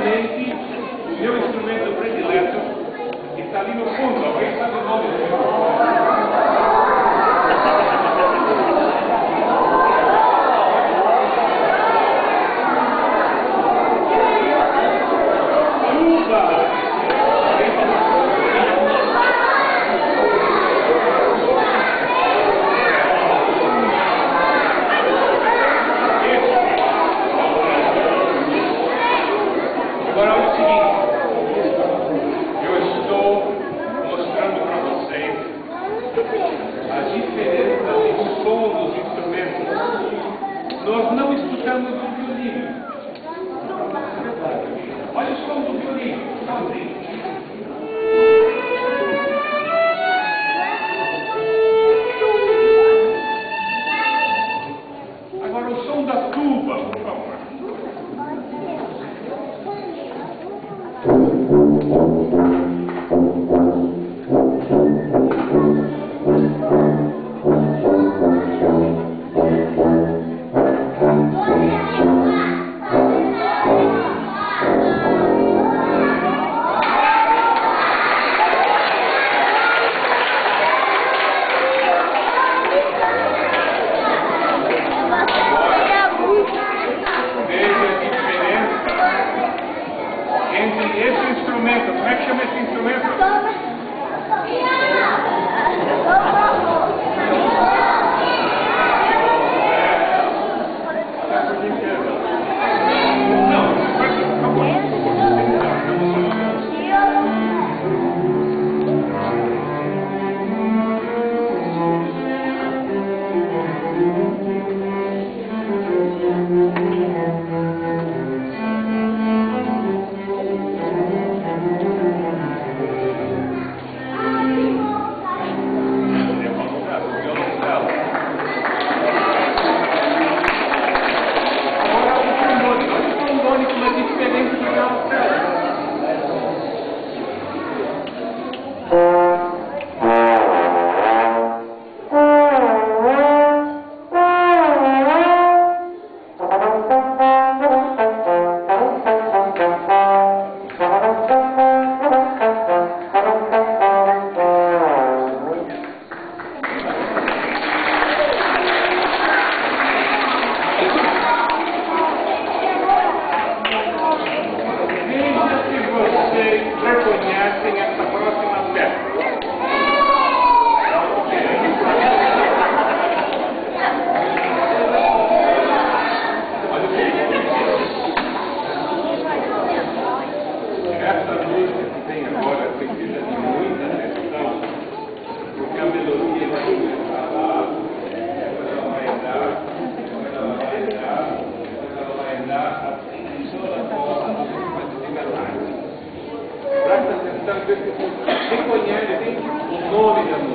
realmente meu Olha o som do violino. Calma nesse instrumento? as pessoas reconhecem o nome de Jesus.